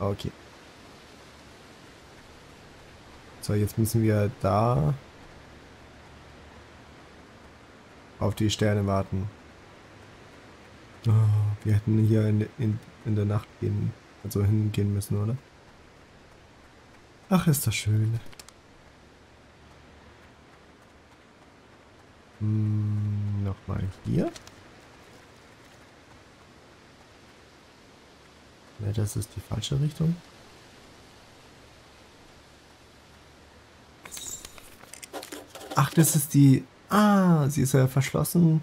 Okay. So, jetzt müssen wir da auf die Sterne warten. Oh, wir hätten hier in, in, in der Nacht gehen, also hingehen müssen, oder? Ach, ist das schön. Hm, Nochmal hier. Ne, das ist die falsche Richtung. Ach, das ist die... Ah, sie ist ja verschlossen.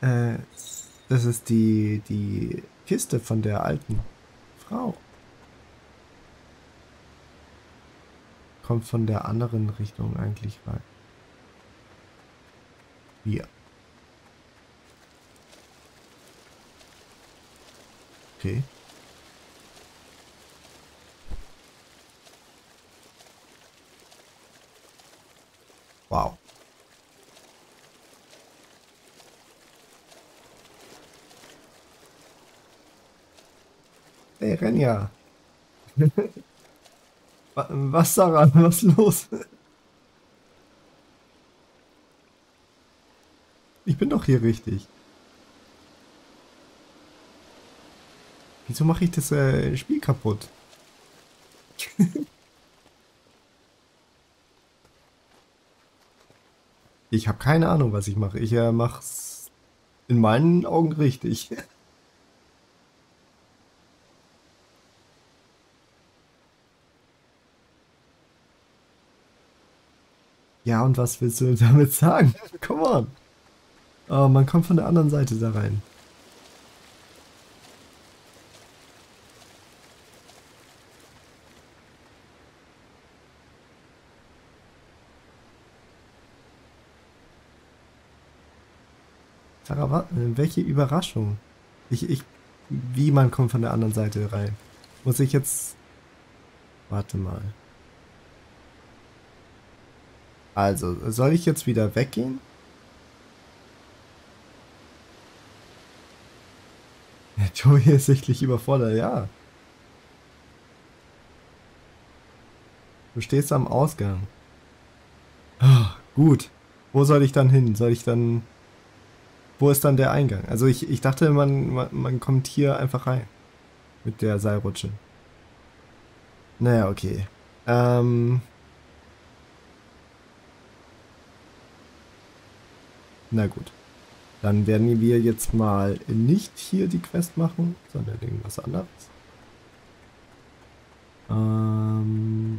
Äh, das ist die, die Kiste von der alten Frau. Kommt von der anderen Richtung eigentlich rein. Hier. Okay. Wow. Hey, Renja. Was daran? Was los? Ich bin doch hier richtig. Wieso mache ich das äh, Spiel kaputt? ich habe keine Ahnung, was ich mache. Ich äh, mache es in meinen Augen richtig. Ja, und was willst du damit sagen? Come on. Oh, man kommt von der anderen Seite da rein. Sarah, welche Überraschung. Ich, ich, wie man kommt von der anderen Seite rein. Muss ich jetzt... Warte mal. Also, soll ich jetzt wieder weggehen? Joey ist sichtlich überfordert, ja. Du stehst am Ausgang. Oh, gut. Wo soll ich dann hin? Soll ich dann... Wo ist dann der Eingang? Also ich, ich dachte, man, man, man kommt hier einfach rein. Mit der Seilrutsche. Naja, okay. Ähm... Na gut. Dann werden wir jetzt mal nicht hier die Quest machen, sondern irgendwas anderes. Ähm,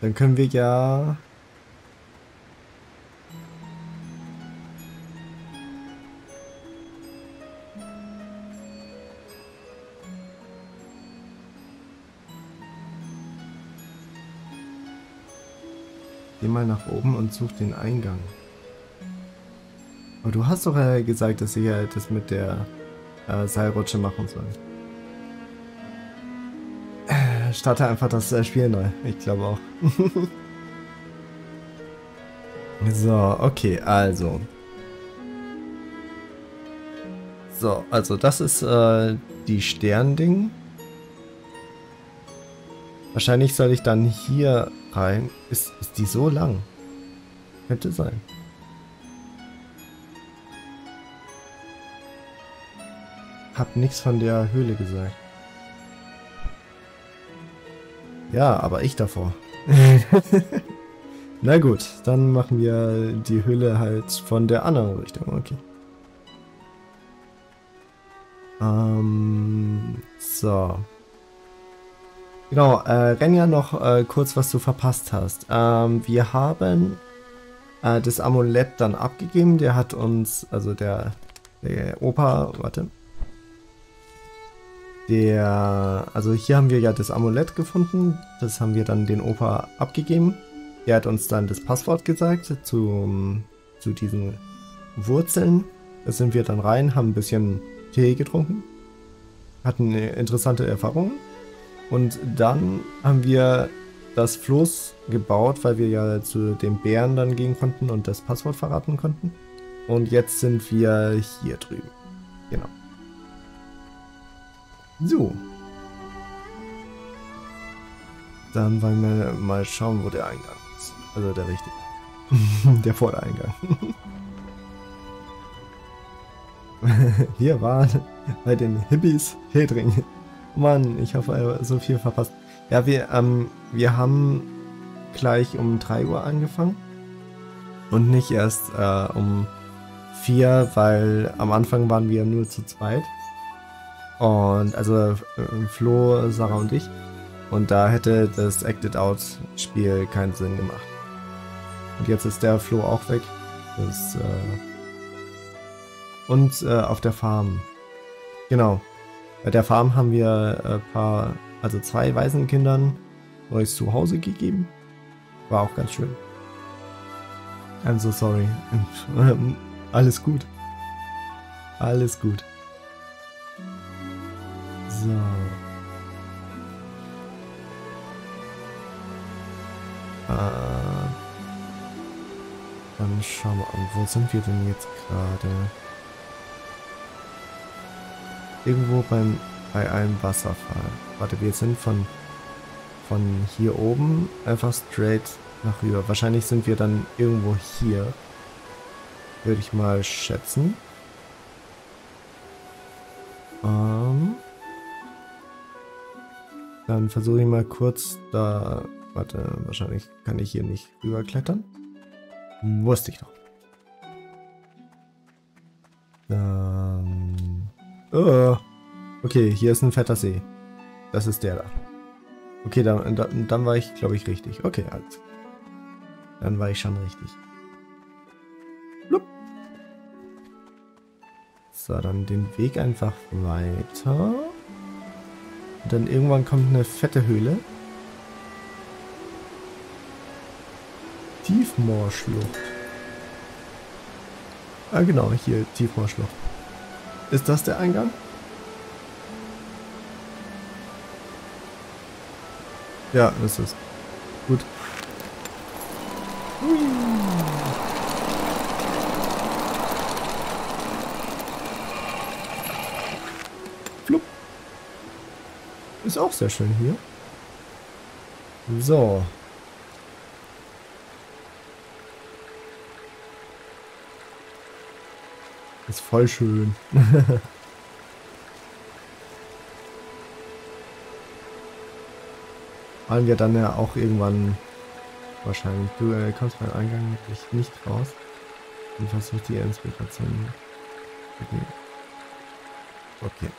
dann können wir ja Geh mal nach oben und such den Eingang. Aber du hast doch gesagt, dass ich das mit der äh, Seilrutsche machen soll. Äh, starte einfach das äh, Spiel neu. Ich glaube auch. so, okay, also. So, also das ist äh, die Sternding. Wahrscheinlich soll ich dann hier rein. Ist, ist die so lang? Könnte sein. Hab nichts von der Höhle gesagt. Ja, aber ich davor. Na gut, dann machen wir die Höhle halt von der anderen Richtung. Okay. Ähm, so. Genau, äh, Renja noch äh, kurz, was du verpasst hast. Ähm, wir haben äh, das Amulett dann abgegeben. Der hat uns, also der, der Opa, warte. Der, also hier haben wir ja das Amulett gefunden. Das haben wir dann den Opa abgegeben. Der hat uns dann das Passwort gesagt zu, zu diesen Wurzeln. Da sind wir dann rein, haben ein bisschen Tee getrunken. Hatten interessante Erfahrungen. Und dann haben wir das Floß gebaut, weil wir ja zu den Bären dann gehen konnten und das Passwort verraten konnten. Und jetzt sind wir hier drüben. Genau. So. Dann wollen wir mal schauen, wo der Eingang ist. Also der richtige. der Vordereingang. wir waren bei den Hippies Hedring. Mann, ich hoffe, so viel verpasst. Ja, wir, ähm, wir haben gleich um 3 Uhr angefangen. Und nicht erst äh, um 4, weil am Anfang waren wir nur zu zweit. Und also äh, Flo, Sarah und ich. Und da hätte das Acted Out Spiel keinen Sinn gemacht. Und jetzt ist der Flo auch weg. Das, äh und äh, auf der Farm. Genau. Bei der Farm haben wir ein äh, paar, also zwei Waisenkindern neues Zuhause gegeben. War auch ganz schön. I'm so sorry. Alles gut. Alles gut. So. Äh, dann schauen wir an, wo sind wir denn jetzt gerade? Irgendwo beim bei einem Wasserfall. Warte, wir sind von von hier oben einfach straight nach rüber. Wahrscheinlich sind wir dann irgendwo hier. Würde ich mal schätzen. Ähm, dann versuche ich mal kurz da... Warte, wahrscheinlich kann ich hier nicht rüberklettern. Wusste ich doch. Oh, okay, hier ist ein fetter See. Das ist der da. Okay, dann, dann, dann war ich, glaube ich, richtig. Okay, alles. Dann war ich schon richtig. Blub. So, dann den Weg einfach weiter. Und dann irgendwann kommt eine fette Höhle. Tiefmoorschlucht. Ah genau, hier Tiefmoorschlucht. Ist das der Eingang? Ja, ist es. Gut. Flupp. Ist auch sehr schön hier. So. Ist voll schön. Wollen wir dann ja auch irgendwann wahrscheinlich. Du äh, kommst beim Eingang nicht, nicht raus und versuchst die Inspiration. Okay. okay.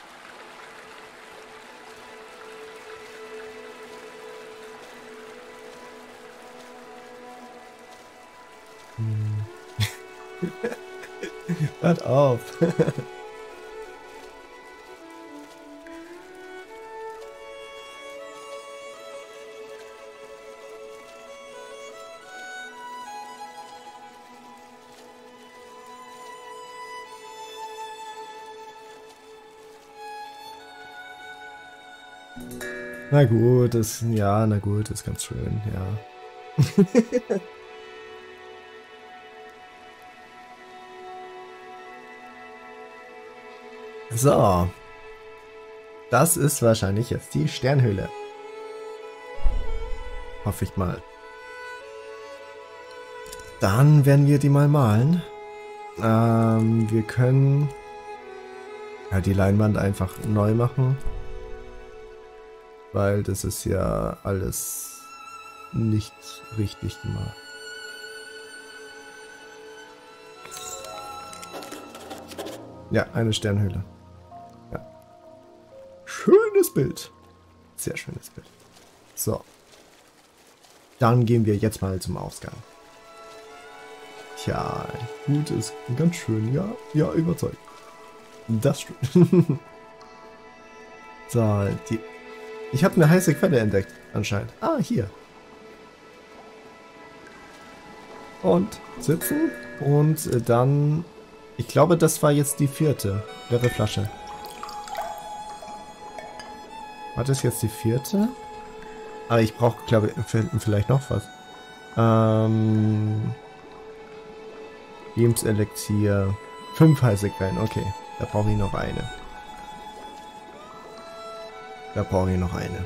Hört auf. Na gut, das, ja, na gut, ist ganz schön, ja. so. Das ist wahrscheinlich jetzt die Sternhöhle. Hoffe ich mal. Dann werden wir die mal malen. Ähm, wir können ja, die Leinwand einfach neu machen weil das ist ja alles nicht richtig gemacht. Ja, eine Sternhöhle. Schönes Bild. Sehr schönes Bild. So. Dann gehen wir jetzt mal zum Ausgang. Tja, gut ist ganz schön, ja. Ja, überzeugt. Das stimmt. so, die ich habe eine heiße Quelle entdeckt, anscheinend. Ah, hier. Und sitzen. Und äh, dann... Ich glaube, das war jetzt die vierte. Leere Flasche. War das jetzt die vierte? Aber ich brauche, glaube ich, vielleicht noch was. Ähm... Lebenselixier. Fünf heiße Quellen, okay. Da brauche ich noch eine. Da brauche ich noch eine.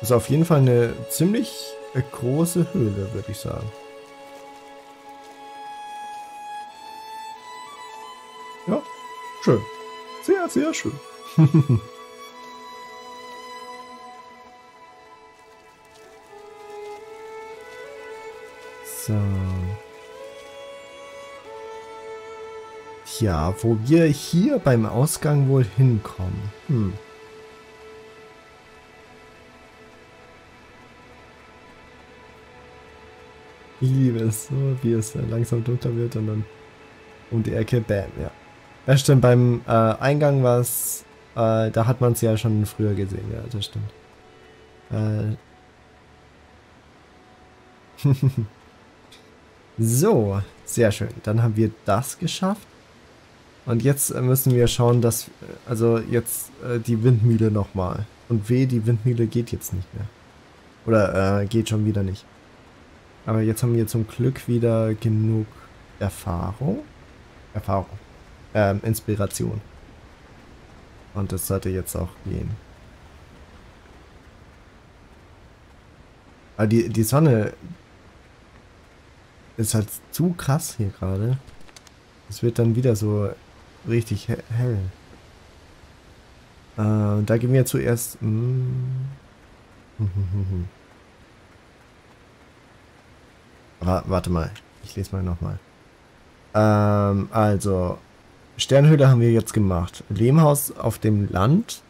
Das ist auf jeden Fall eine ziemlich äh, große Höhle, würde ich sagen. Schön. Sehr, sehr schön. so. Ja, wo wir hier beim Ausgang wohl hinkommen. Hm. Ich liebe es so, wie es langsam dunkler wird und dann um die Ecke, bam, ja. Ja, stimmt, beim äh, Eingang war es, äh, da hat man es ja schon früher gesehen, ja, das stimmt. Äh. so, sehr schön. Dann haben wir das geschafft. Und jetzt äh, müssen wir schauen, dass, also jetzt äh, die Windmühle nochmal. Und weh, die Windmühle geht jetzt nicht mehr. Oder äh, geht schon wieder nicht. Aber jetzt haben wir zum Glück wieder genug Erfahrung. Erfahrung. Ähm, Inspiration. Und das sollte jetzt auch gehen. Aber die, die Sonne ist halt zu krass hier gerade. Es wird dann wieder so richtig he hell. Äh, da gehen wir zuerst... Mm, warte mal, ich lese mal nochmal. Ähm, also, Sternhöhle haben wir jetzt gemacht. Lehmhaus auf dem Land.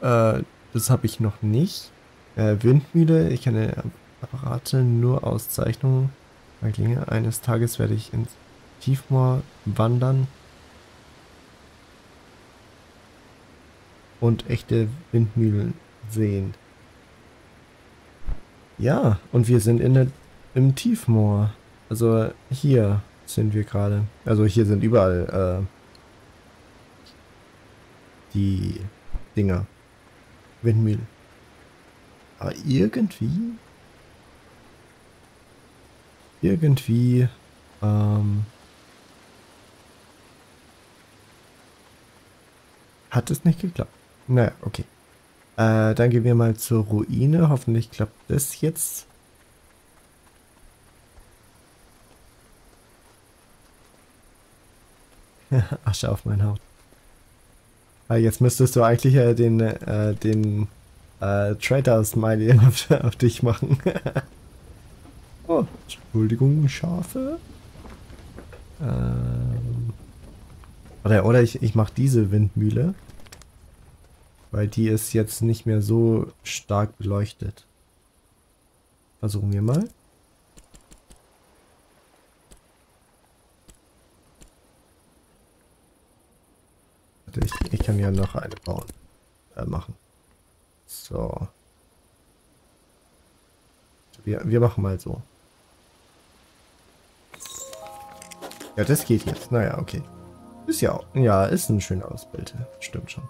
Äh, das habe ich noch nicht. Äh, Windmühle, ich kenne Apparate nur aus Zeichnungen. Eines Tages werde ich ins Tiefmoor wandern. und echte Windmühlen sehen. Ja, und wir sind in der, im Tiefmoor. Also hier sind wir gerade. Also hier sind überall äh, die Dinger. Windmühlen. Aber irgendwie... Irgendwie... Ähm, hat es nicht geklappt. Naja, okay. Äh, dann gehen wir mal zur Ruine. Hoffentlich klappt das jetzt. Asche auf mein Haut. Ah, jetzt müsstest du eigentlich äh, den, äh, den äh, Trader-Smiley auf, auf, dich machen. oh, Entschuldigung, Schafe. Ähm, oder, oder ich, ich mache diese Windmühle. Weil die ist jetzt nicht mehr so stark beleuchtet. Versuchen wir mal. Ja noch eine bauen. Äh, machen. So. Wir, wir machen mal so. Ja, das geht jetzt. Naja, okay. Ist ja auch. Ja, ist ein schönes Bild. Stimmt schon.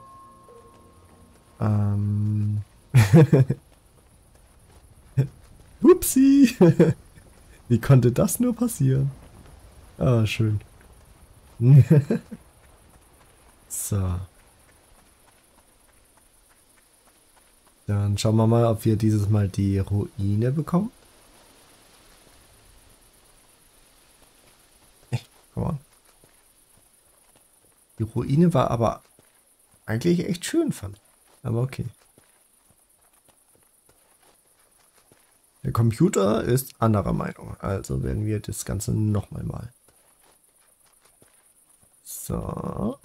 Ähm. Upsi! Wie konnte das nur passieren? Ah, schön. so. Dann schauen wir mal, ob wir dieses Mal die Ruine bekommen. Come on. Die Ruine war aber eigentlich echt schön, fand ich. Aber okay. Der Computer ist anderer Meinung. Also werden wir das Ganze nochmal mal. So.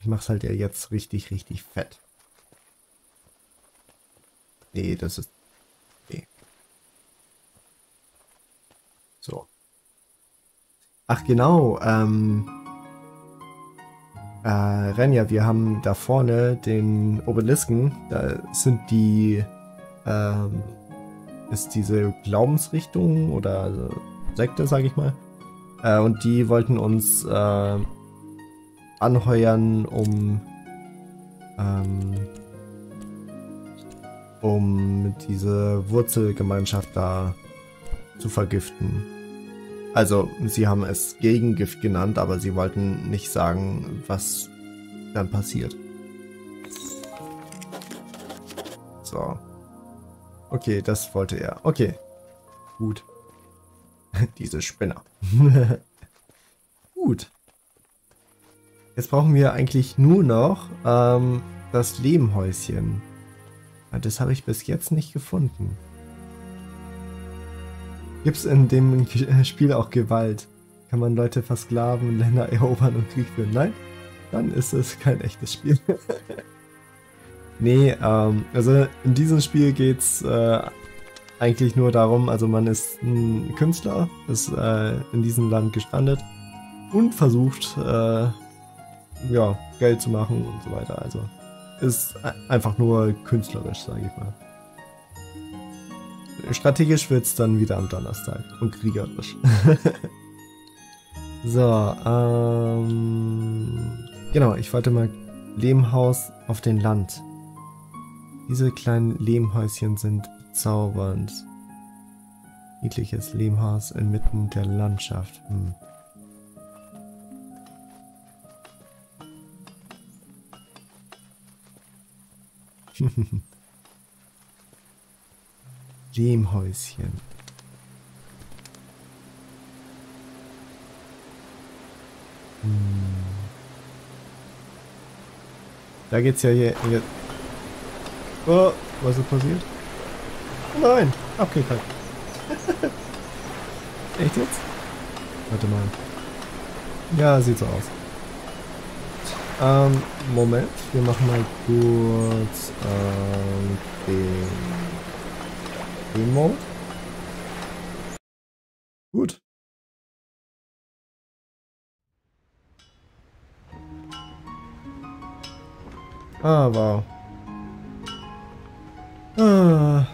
Ich mache es halt ja jetzt richtig, richtig fett. Nee, das ist... Nee. So. Ach genau, ähm... Äh, Renja, wir haben da vorne den Obelisken. Da sind die, ähm, ist diese Glaubensrichtung oder Sekte, sag ich mal. Äh, und die wollten uns äh, anheuern, um, ähm, um diese Wurzelgemeinschaft da zu vergiften. Also, sie haben es Gegengift genannt, aber sie wollten nicht sagen, was dann passiert. So. Okay, das wollte er. Okay. Gut. Diese Spinner. Gut. Jetzt brauchen wir eigentlich nur noch ähm, das Lehmhäuschen. Das habe ich bis jetzt nicht gefunden. Gibt es in dem Spiel auch Gewalt? Kann man Leute versklaven, Länder erobern und Krieg führen? Nein? Dann ist es kein echtes Spiel. nee, ähm, also in diesem Spiel geht's äh, eigentlich nur darum, also man ist ein Künstler, ist äh, in diesem Land gestrandet und versucht, äh, ja, Geld zu machen und so weiter. Also ist einfach nur künstlerisch, sage ich mal. Strategisch wird es dann wieder am Donnerstag und kriegerisch. so, ähm, genau, ich wollte mal Lehmhaus auf den Land. Diese kleinen Lehmhäuschen sind bezaubernd. Niedliches Lehmhaus inmitten der Landschaft. Hm. Lehmhäuschen. Hm. Da geht's ja hier, hier. Oh, was ist passiert? Nein, abgekackt. Echt jetzt? Warte mal. Ja, sieht so aus. Ähm, Moment, wir machen mal kurz ähm, den Remote. Gut. Ah, wow. Ah.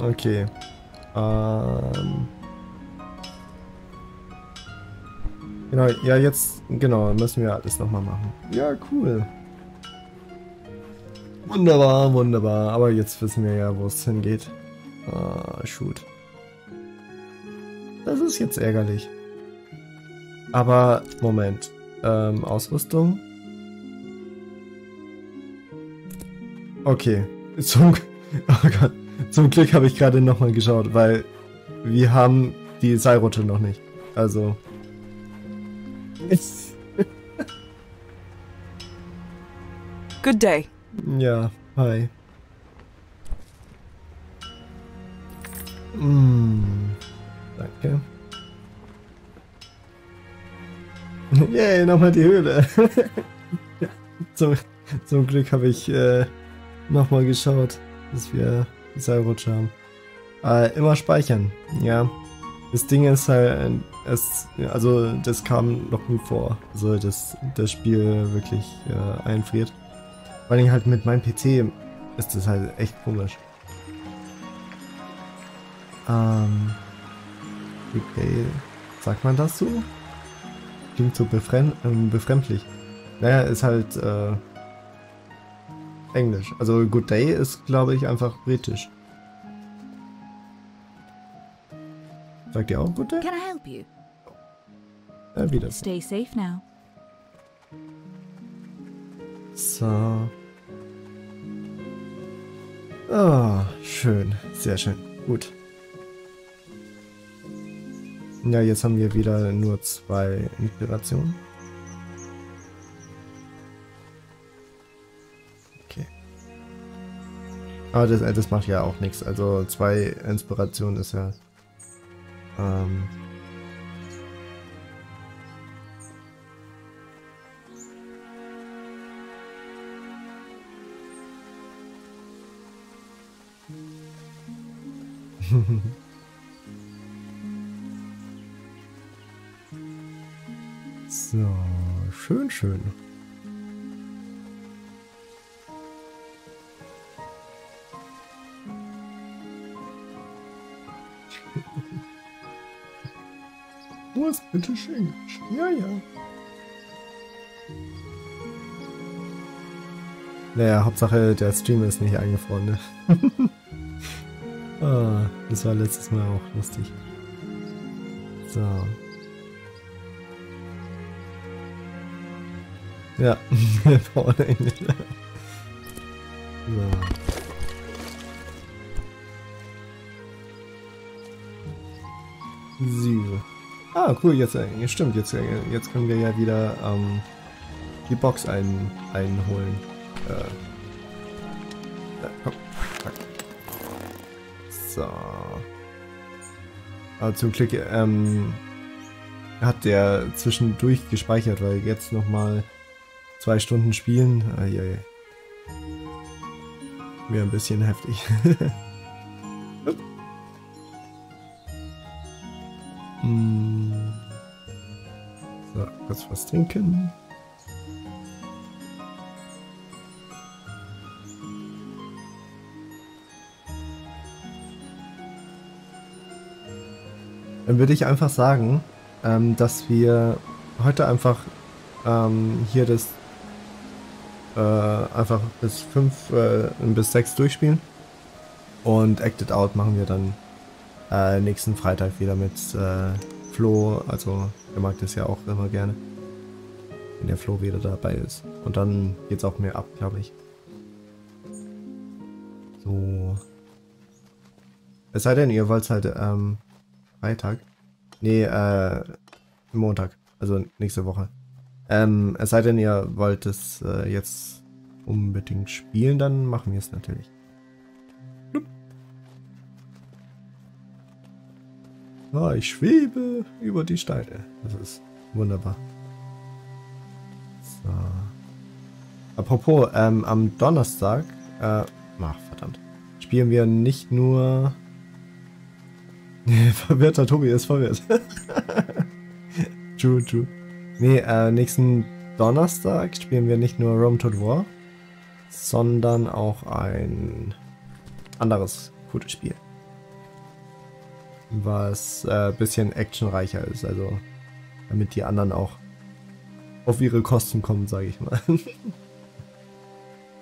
Okay. Ähm. Genau, ja, jetzt, genau, müssen wir alles nochmal machen. Ja, cool. Wunderbar, wunderbar. Aber jetzt wissen wir ja, wo es hingeht. Ah, shoot. Das ist jetzt ärgerlich. Aber, Moment. Ähm, Ausrüstung. Okay. Zum, oh Gott. Zum Glück habe ich gerade nochmal geschaut, weil wir haben die Seilrutsche noch nicht. Also. Good day. Ja, hi. Mm, danke. Yay, nochmal die Höhle. zum, zum Glück habe ich äh, nochmal geschaut, dass wir die Seilrutsche haben. Äh, immer speichern, ja. Das Ding ist halt, es, also das kam noch nie vor, also dass das Spiel wirklich äh, einfriert. Vor allem halt mit meinem PC ist das halt echt komisch. Ähm. Okay. Sagt man das so? Klingt so befremd, ähm, befremdlich. Naja, ist halt äh, Englisch. Also Good Day ist, glaube ich, einfach britisch. Sagt ihr auch Good Day? Can I help you? Ja, wieder. Stay safe now. So. Ah, schön. Sehr schön. Gut. Ja, jetzt haben wir wieder nur zwei Inspirationen. Okay. Aber das, das macht ja auch nichts. Also zwei Inspirationen ist ja... Ähm, so, schön, schön. Du hast bitte schön. Ja, ja. Naja, Hauptsache der Stream ist nicht eingefroren, ne? Ah, das war letztes Mal auch lustig. So. Ja, vorne Engel. So. So. Ah, cool, jetzt, äh, stimmt, jetzt, äh, jetzt können wir ja wieder ähm, die Box ein, einholen. Äh, komm. So. Aber zum Glück ähm, hat der zwischendurch gespeichert, weil jetzt nochmal zwei Stunden spielen, ai, wäre ein bisschen heftig. Hm. so, kurz was trinken. Dann würde ich einfach sagen, ähm, dass wir heute einfach ähm, hier das äh, einfach bis 5 äh, bis 6 durchspielen. Und Acted Out machen wir dann äh, nächsten Freitag wieder mit äh, Flo. Also er mag das ja auch immer gerne. Wenn der Flo wieder dabei ist. Und dann geht's auch mehr ab, glaube ich. So. Es sei denn, ihr wollt halt ähm, Freitag. Nee, äh, Montag. Also nächste Woche. Ähm, es sei denn, ihr wollt es äh, jetzt unbedingt spielen, dann machen wir es natürlich. Oh, ich schwebe über die Steine. Das ist wunderbar. So. Apropos, ähm, am Donnerstag, äh, ach, verdammt, spielen wir nicht nur Verwirrter Tobi ist verwirrt. true, true. Nee, äh, nächsten Donnerstag spielen wir nicht nur Rome to War, sondern auch ein anderes gutes Spiel. Was ein äh, bisschen actionreicher ist, also damit die anderen auch auf ihre Kosten kommen, sage ich mal.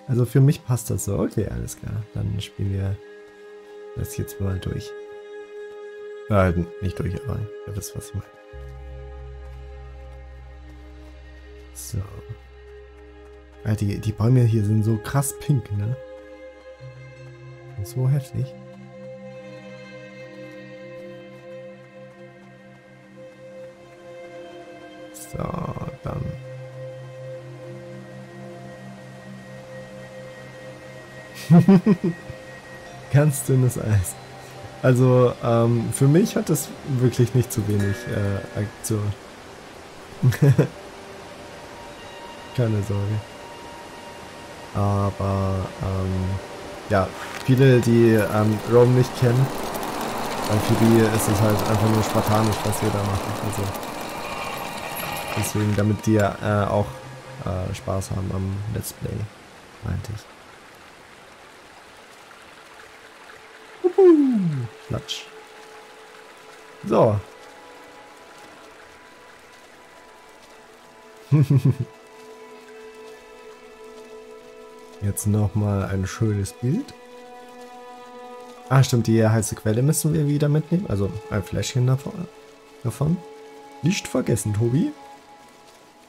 also für mich passt das so. Okay, alles klar. Dann spielen wir das jetzt mal durch. Ja, nicht durch, aber ihr wisst, was ich meine. So. Ja, die, die Bäume hier sind so krass pink, ne? So heftig. So, dann. Ganz dünnes Eis. Also ähm, für mich hat das wirklich nicht zu wenig äh, Aktion. Keine Sorge. Aber ähm, ja, viele, die ähm, Rome nicht kennen, äh, für die ist es halt einfach nur spartanisch, was wir da machen. Also deswegen, damit die äh, auch äh, Spaß haben am Let's Play, meinte ich. Klatsch. So. Jetzt nochmal ein schönes Bild. Ah, stimmt, die heiße Quelle müssen wir wieder mitnehmen. Also ein Fläschchen davon. Nicht vergessen, Tobi.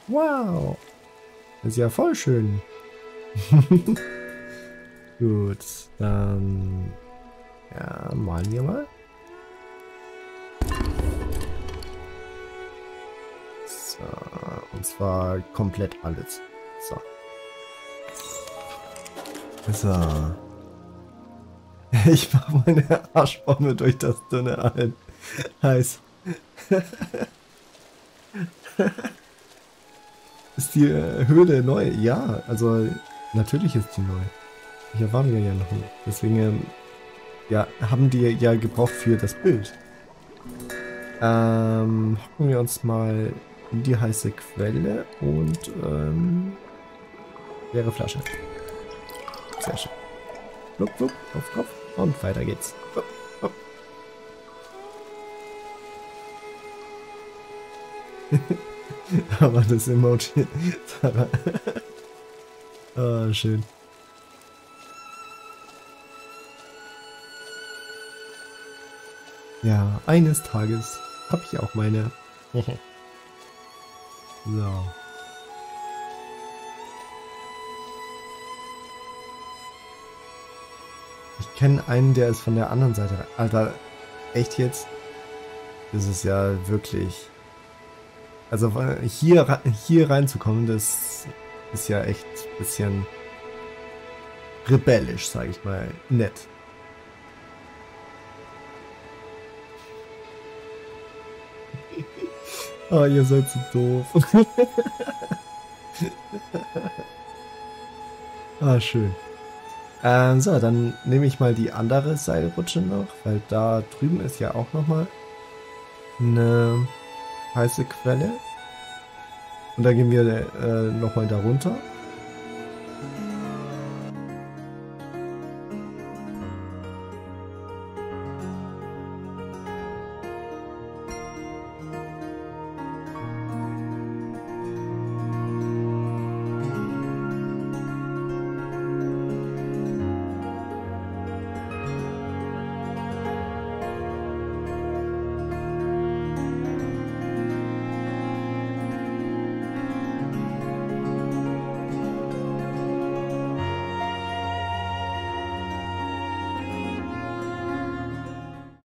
Wow. Das ist ja voll schön. Gut, dann ja, malen wir mal. So, und zwar komplett alles. So. So. Ich mache meine Arschbombe durch das dünne ein. Heiß. ist die äh, Höhle neu? Ja, also natürlich ist die neu. Waren wir ja noch nicht. Deswegen ähm, ja, haben die ja gebraucht für das Bild. Ähm, hocken wir uns mal in die heiße Quelle und ähm, leere Flasche. Sehr schön. Flup, flup, auf Kopf und weiter geht's. Flup, flup. Aber das Emoji. ah, schön. Ja, eines Tages habe ich auch meine. so. Ich kenne einen, der ist von der anderen Seite. Alter, echt jetzt? Das ist ja wirklich. Also hier, hier reinzukommen, das ist ja echt ein bisschen rebellisch, sage ich mal. Nett. Oh, ihr seid so doof. ah, schön. Ähm, so, dann nehme ich mal die andere Seilrutsche noch, weil da drüben ist ja auch nochmal eine heiße Quelle. Und da gehen wir äh, nochmal da runter.